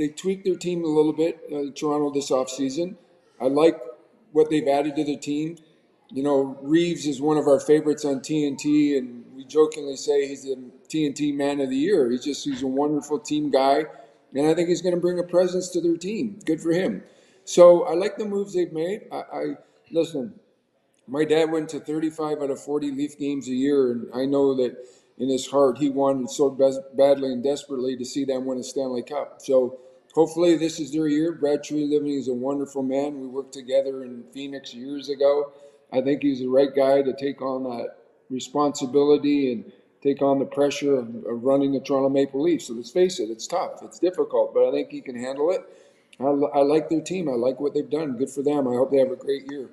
they tweaked their team a little bit, uh, Toronto this offseason. I like what they've added to the team. You know, Reeves is one of our favorites on TNT, and we jokingly say he's the TNT Man of the Year. He's just he's a wonderful team guy, and I think he's going to bring a presence to their team. Good for him. So I like the moves they've made. I, I listen. My dad went to 35 out of 40 Leaf games a year, and I know that in his heart he wanted so badly and desperately to see them win a Stanley Cup. So hopefully this is their year. Brad Treliving is a wonderful man. We worked together in Phoenix years ago. I think he's the right guy to take on that responsibility and take on the pressure of, of running the Toronto Maple Leafs. So let's face it, it's tough, it's difficult, but I think he can handle it. I, I like their team. I like what they've done. Good for them. I hope they have a great year.